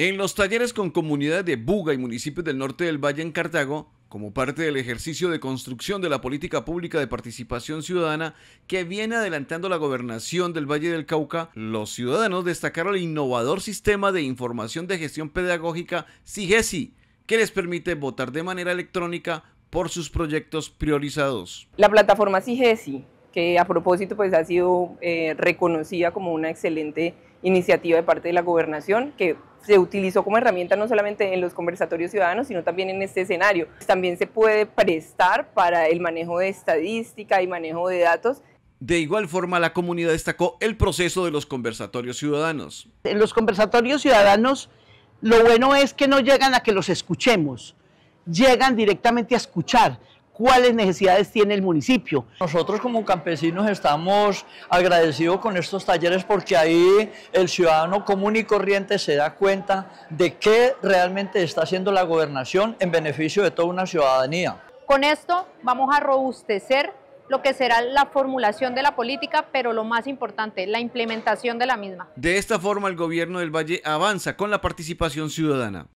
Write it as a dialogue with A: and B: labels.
A: En los talleres con comunidades de Buga y municipios del norte del Valle en Cartago, como parte del ejercicio de construcción de la política pública de participación ciudadana que viene adelantando la gobernación del Valle del Cauca, los ciudadanos destacaron el innovador sistema de información de gestión pedagógica SIGESI, que les permite votar de manera electrónica por sus proyectos priorizados.
B: La plataforma SIGESI, que a propósito pues ha sido eh, reconocida como una excelente iniciativa de parte de la gobernación, que se utilizó como herramienta no solamente en los conversatorios ciudadanos, sino también en este escenario. También se puede prestar para el manejo de estadística y manejo de datos.
A: De igual forma, la comunidad destacó el proceso de los conversatorios ciudadanos.
C: En los conversatorios ciudadanos, lo bueno es que no llegan a que los escuchemos, llegan directamente a escuchar cuáles necesidades tiene el municipio.
D: Nosotros como campesinos estamos agradecidos con estos talleres porque ahí el ciudadano común y corriente se da cuenta de qué realmente está haciendo la gobernación en beneficio de toda una ciudadanía.
E: Con esto vamos a robustecer lo que será la formulación de la política, pero lo más importante, la implementación de la misma.
A: De esta forma, el gobierno del Valle avanza con la participación ciudadana.